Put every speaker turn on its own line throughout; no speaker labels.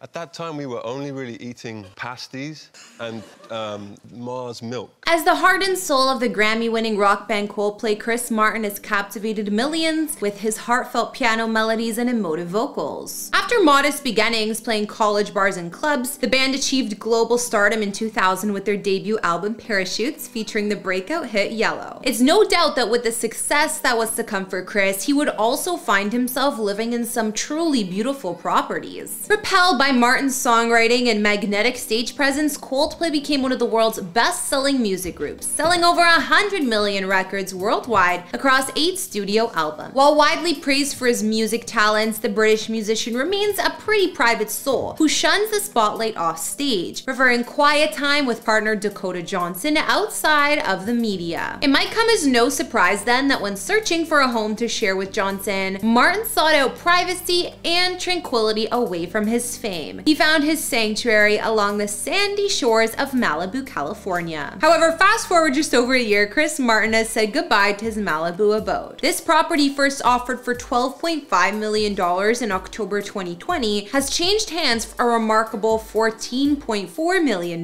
At that time, we were only really eating pasties and um, Mars milk.
As the heart and soul of the Grammy winning rock band Coldplay, Chris Martin has captivated millions with his heartfelt piano melodies and emotive vocals. After modest beginnings playing college bars and clubs, the band achieved global stardom in 2000 with their debut album Parachutes, featuring the breakout hit Yellow. It's no doubt that with the success that was to come for Chris, he would also find himself living in some truly beautiful properties. Propelled by by Martin's songwriting and magnetic stage presence, Coldplay became one of the world's best-selling music groups, selling over 100 million records worldwide across eight studio albums. While widely praised for his music talents, the British musician remains a pretty private soul who shuns the spotlight off stage, preferring quiet time with partner Dakota Johnson outside of the media. It might come as no surprise then that when searching for a home to share with Johnson, Martin sought out privacy and tranquility away from his fame fame. He found his sanctuary along the sandy shores of Malibu, California. However, fast forward just over a year, Chris Martin's said goodbye to his Malibu abode. This property first offered for $12.5 million in October 2020 has changed hands for a remarkable $14.4 million.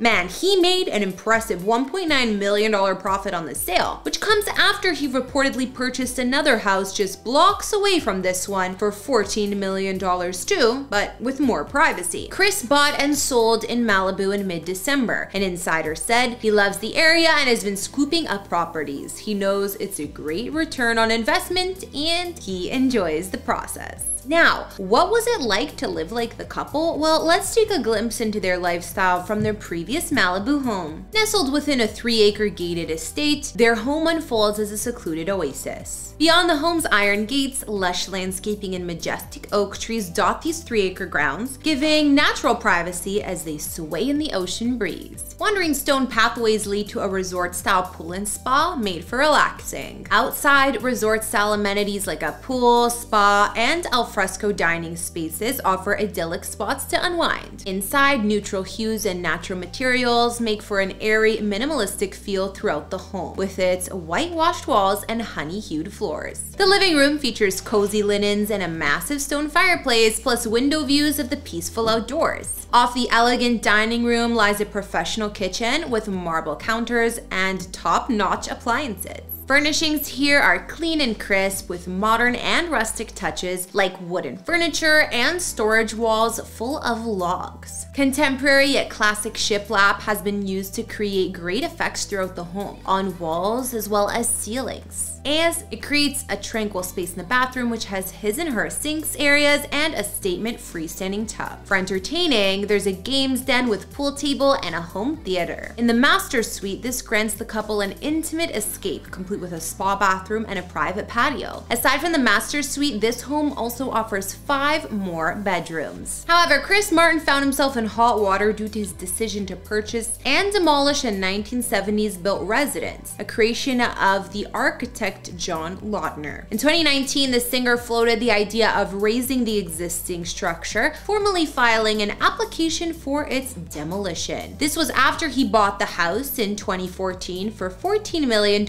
Man, he made an impressive $1.9 million profit on the sale, which comes after he reportedly purchased another house just blocks away from this one for $14 million too, but with more privacy. Chris bought and sold in Malibu in mid-December. An insider said he loves the area and has been scooping up properties. He knows it's a great return on investment and he enjoys the process. Now, what was it like to live like the couple? Well, let's take a glimpse into their lifestyle from their previous Malibu home. Nestled within a three acre gated estate, their home unfolds as a secluded oasis. Beyond the home's iron gates, lush landscaping and majestic oak trees dot these three acre grounds, giving natural privacy as they sway in the ocean breeze. Wandering stone pathways lead to a resort style pool and spa made for relaxing. Outside, resort style amenities like a pool, spa, and alfresco fresco dining spaces offer idyllic spots to unwind. Inside, neutral hues and natural materials make for an airy, minimalistic feel throughout the home, with its whitewashed walls and honey-hued floors. The living room features cozy linens and a massive stone fireplace, plus window views of the peaceful outdoors. Off the elegant dining room lies a professional kitchen with marble counters and top-notch appliances. Furnishings here are clean and crisp with modern and rustic touches like wooden furniture and storage walls full of logs. Contemporary yet classic shiplap has been used to create great effects throughout the home, on walls as well as ceilings as it creates a tranquil space in the bathroom which has his and her sinks areas and a statement freestanding tub. For entertaining, there's a games den with pool table and a home theater. In the master suite, this grants the couple an intimate escape complete with a spa bathroom and a private patio. Aside from the master suite, this home also offers five more bedrooms. However, Chris Martin found himself in hot water due to his decision to purchase and demolish a 1970s built residence, a creation of the architect John Lautner. In 2019, the singer floated the idea of razing the existing structure, formally filing an application for its demolition. This was after he bought the house in 2014 for $14 million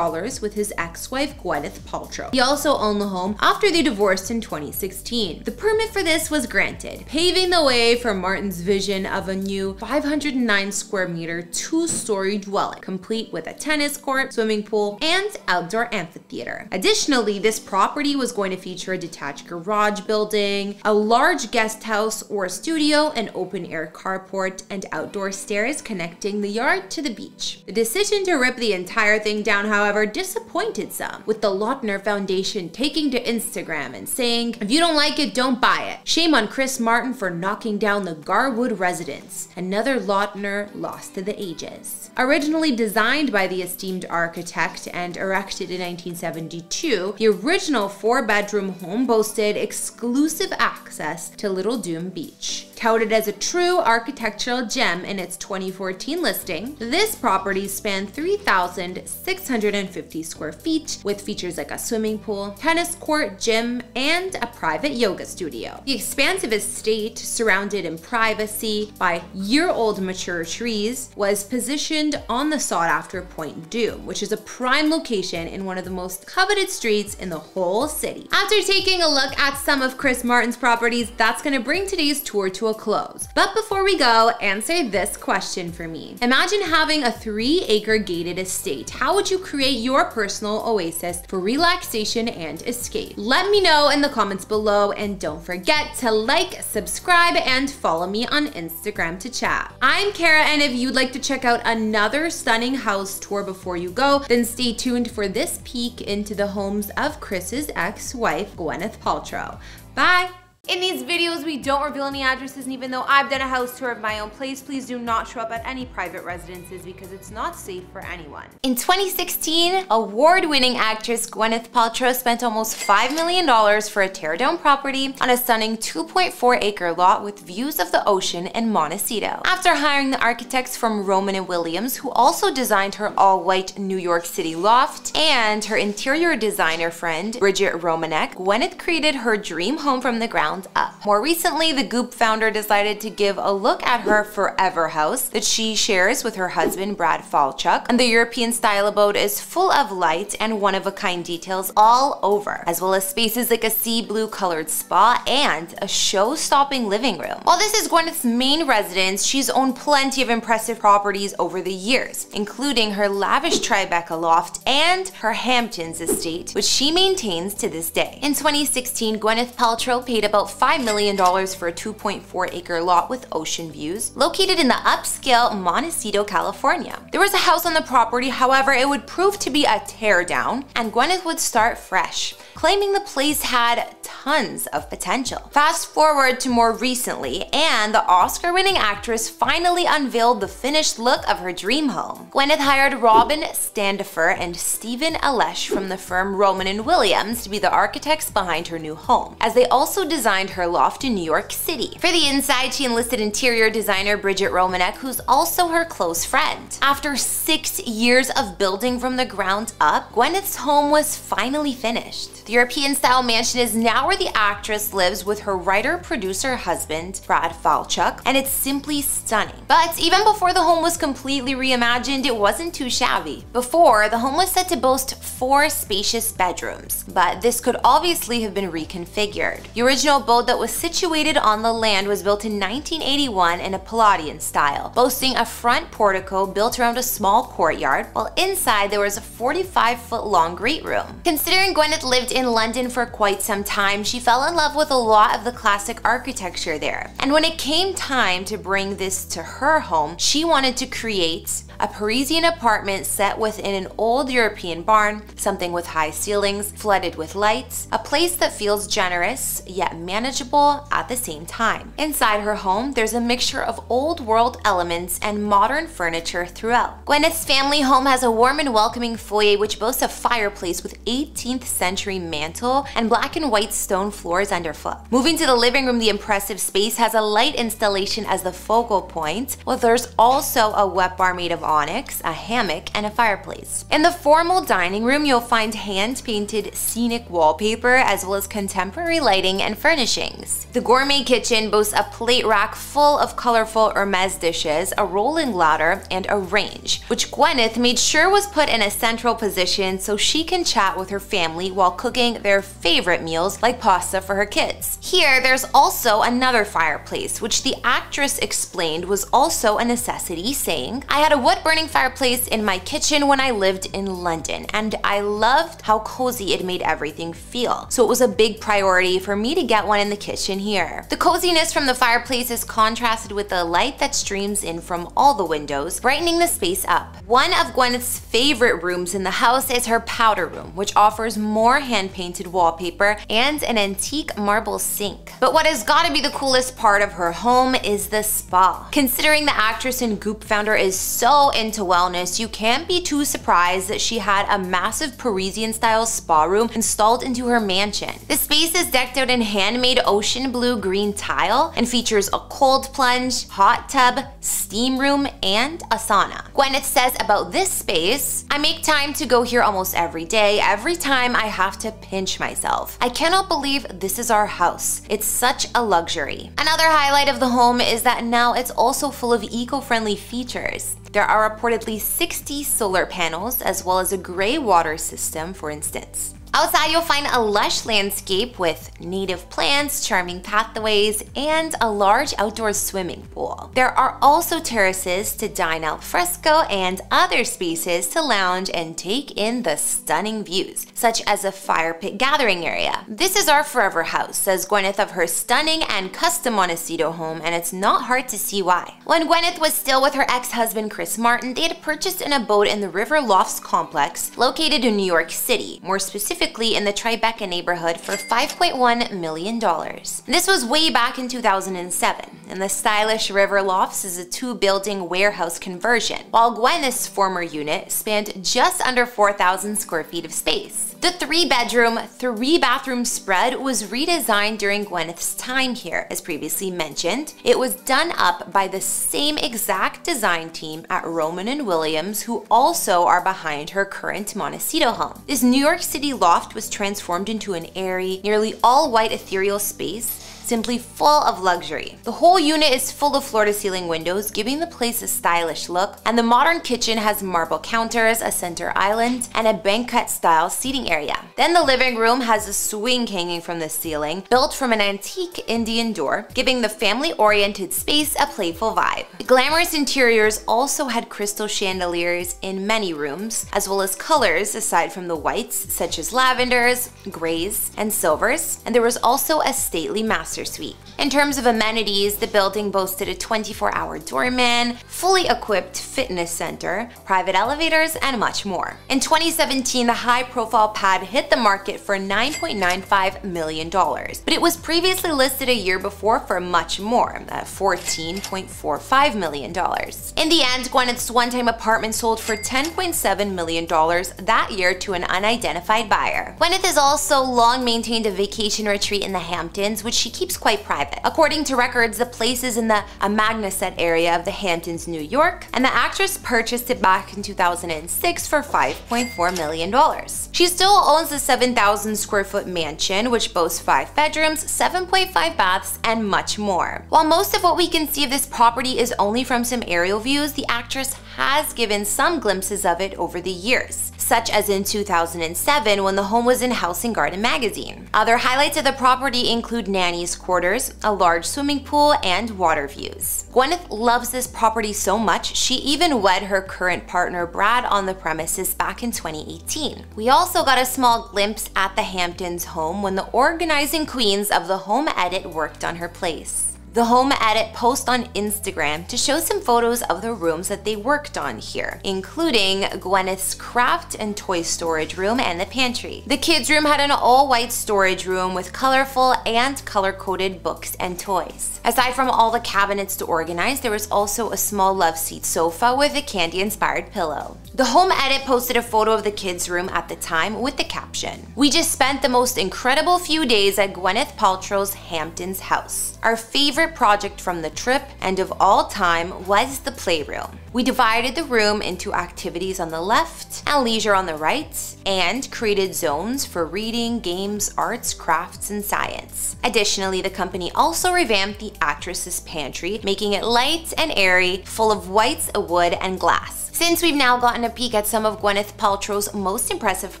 with his ex-wife Gwyneth Paltrow. He also owned the home after they divorced in 2016. The permit for this was granted, paving the way for Martin's vision of a new 509 square meter two-story dwelling, complete with a tennis court, swimming pool, and outdoor amphitheater theater. Additionally, this property was going to feature a detached garage building, a large guest house or studio, an open air carport, and outdoor stairs connecting the yard to the beach. The decision to rip the entire thing down, however, disappointed some, with the Lautner Foundation taking to Instagram and saying, if you don't like it, don't buy it. Shame on Chris Martin for knocking down the Garwood residence. Another Lautner lost to the ages. Originally designed by the esteemed architect and erected in 19 1972, the original four bedroom home boasted exclusive access to Little Dume Beach. Touted as a true architectural gem in its 2014 listing, this property spanned 3,650 square feet with features like a swimming pool, tennis court, gym, and a private yoga studio. The expansive estate, surrounded in privacy by year-old mature trees, was positioned on the sought-after Point Dume, which is a prime location in one of the most coveted streets in the whole city. After taking a look at some of Chris Martin's properties, that's gonna bring today's tour to a close. But before we go, answer this question for me. Imagine having a three acre gated estate. How would you create your personal oasis for relaxation and escape? Let me know in the comments below and don't forget to like, subscribe, and follow me on Instagram to chat. I'm Kara and if you'd like to check out another stunning house tour before you go, then stay tuned for this peek into the homes of Chris's ex-wife, Gwyneth Paltrow. Bye! In these videos, we don't reveal any addresses, and even though I've done a house tour of my own place, please do not show up at any private residences because it's not safe for anyone. In 2016, award-winning actress Gwyneth Paltrow spent almost $5 million for a teardown property on a stunning 2.4-acre lot with views of the ocean in Montecito. After hiring the architects from Roman & Williams, who also designed her all-white New York City loft, and her interior designer friend, Bridget Romanek, Gwyneth created her dream home from the ground up. More recently, the Goop founder decided to give a look at her forever house that she shares with her husband Brad Falchuk. And the European style abode is full of light and one-of-a-kind details all over, as well as spaces like a sea blue colored spa and a show-stopping living room. While this is Gwyneth's main residence, she's owned plenty of impressive properties over the years, including her lavish Tribeca loft and her Hamptons estate, which she maintains to this day. In 2016, Gwyneth Paltrow paid about about $5 million for a 2.4 acre lot with ocean views, located in the upscale Montecito, California. There was a house on the property, however, it would prove to be a teardown, and Gwyneth would start fresh claiming the place had tons of potential. Fast forward to more recently, and the Oscar-winning actress finally unveiled the finished look of her dream home. Gwyneth hired Robin Standefer and Stephen Alesch from the firm Roman & Williams to be the architects behind her new home, as they also designed her loft in New York City. For the inside, she enlisted interior designer Bridget Romanek, who's also her close friend. After six years of building from the ground up, Gwyneth's home was finally finished. The European-style mansion is now where the actress lives with her writer-producer husband, Brad Falchuk, and it's simply stunning. But even before the home was completely reimagined, it wasn't too shabby. Before, the home was set to boast four spacious bedrooms, but this could obviously have been reconfigured. The original abode that was situated on the land was built in 1981 in a Palladian style, boasting a front portico built around a small courtyard, while inside there was a 45-foot long great room. Considering Gwyneth lived in London for quite some time, she fell in love with a lot of the classic architecture there. And when it came time to bring this to her home, she wanted to create a Parisian apartment set within an old European barn, something with high ceilings, flooded with lights, a place that feels generous yet manageable at the same time. Inside her home, there's a mixture of old world elements and modern furniture throughout. Gwyneth's family home has a warm and welcoming foyer which boasts a fireplace with 18th century mantel and black and white stone floors underfoot. Moving to the living room, the impressive space has a light installation as the focal point, while there's also a wet bar made of onyx, a hammock, and a fireplace. In the formal dining room, you'll find hand-painted scenic wallpaper as well as contemporary lighting and furnishings. The gourmet kitchen boasts a plate rack full of colorful Hermes dishes, a rolling ladder, and a range, which Gwyneth made sure was put in a central position so she can chat with her family while cooking their favorite meals like pasta for her kids. Here, there's also another fireplace, which the actress explained was also a necessity, saying, I had a wood burning fireplace in my kitchen when I lived in London, and I loved how cozy it made everything feel. So it was a big priority for me to get one in the kitchen here. The coziness from the fireplace is contrasted with the light that streams in from all the windows, brightening the space up. One of Gwyneth's favorite rooms in the house is her powder room, which offers more hand-painted wallpaper and an antique marble sink. But what has gotta be the coolest part of her home is the spa. Considering the actress and Goop founder is so into wellness, you can't be too surprised that she had a massive Parisian-style spa room installed into her mansion. The space is decked out in handmade ocean blue green tile and features a cold plunge, hot tub, steam room, and a sauna. Gwyneth says about this space, I make time to go here almost every day. Every time I have to pinch myself. I cannot believe this is our house. It's such a luxury. Another highlight of the home is that now it's also full of eco-friendly features. There are reportedly 60 solar panels as well as a gray water system for instance. Outside, you'll find a lush landscape with native plants, charming pathways, and a large outdoor swimming pool. There are also terraces to dine al fresco and other spaces to lounge and take in the stunning views, such as a fire pit gathering area. This is our forever house, says Gwyneth of her stunning and custom Montecito home, and it's not hard to see why. When Gwyneth was still with her ex-husband Chris Martin, they had purchased an abode in the River Lofts complex located in New York City, more specifically in the Tribeca neighborhood for $5.1 million. This was way back in 2007, and the stylish River Lofts is a two-building warehouse conversion, while Gwyneth's former unit spanned just under 4,000 square feet of space. The three bedroom, three bathroom spread was redesigned during Gwyneth's time here, as previously mentioned. It was done up by the same exact design team at Roman and Williams, who also are behind her current Montecito home. This New York City loft was transformed into an airy, nearly all white ethereal space simply full of luxury. The whole unit is full of floor-to-ceiling windows, giving the place a stylish look, and the modern kitchen has marble counters, a center island, and a banquet-style seating area. Then the living room has a swing hanging from the ceiling, built from an antique Indian door, giving the family-oriented space a playful vibe. The glamorous interiors also had crystal chandeliers in many rooms, as well as colors aside from the whites, such as lavenders, grays, and silvers, and there was also a stately master suite. In terms of amenities, the building boasted a 24-hour doorman, fully equipped fitness center, private elevators, and much more. In 2017, the high-profile pad hit the market for $9.95 million, but it was previously listed a year before for much more, uh, at $14.45 million. In the end, Gwyneth's one-time apartment sold for $10.7 million that year to an unidentified buyer. Gwyneth has also long maintained a vacation retreat in the Hamptons, which she keeps quite private. According to records, the place is in the Amagansett area of the Hamptons, New York, and the actress purchased it back in 2006 for $5.4 million. She still owns the 7,000 square foot mansion, which boasts 5 bedrooms, 7.5 baths, and much more. While most of what we can see of this property is only from some aerial views, the actress has given some glimpses of it over the years, such as in 2007 when the home was in House and Garden magazine. Other highlights of the property include nanny's quarters, a large swimming pool, and water views. Gwyneth loves this property so much, she even wed her current partner Brad on the premises back in 2018. We also got a small glimpse at the Hamptons home when the organizing queens of the home edit worked on her place. The Home Edit post on Instagram to show some photos of the rooms that they worked on here, including Gwyneth's craft and toy storage room and the pantry. The kids' room had an all-white storage room with colorful and color-coded books and toys. Aside from all the cabinets to organize, there was also a small love seat sofa with a candy-inspired pillow. The Home Edit posted a photo of the kids' room at the time with the caption, We just spent the most incredible few days at Gwyneth Paltrow's Hamptons house. Our favorite project from the trip and of all time was the playroom. We divided the room into activities on the left and leisure on the right, and created zones for reading, games, arts, crafts, and science. Additionally, the company also revamped the actress's pantry, making it light and airy, full of whites, wood, and glass. Since we've now gotten a peek at some of Gwyneth Paltrow's most impressive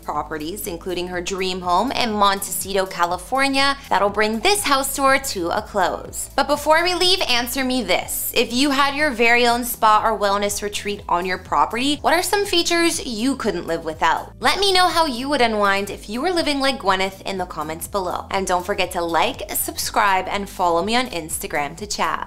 properties, including her dream home in Montecito, California, that'll bring this house tour to a close. But before we leave, answer me this. If you had your very own spa or wellness retreat on your property, what are some features you couldn't live without? Let me know how you would unwind if you were living like Gwyneth in the comments below. And don't forget to like, subscribe, and follow me on Instagram to chat.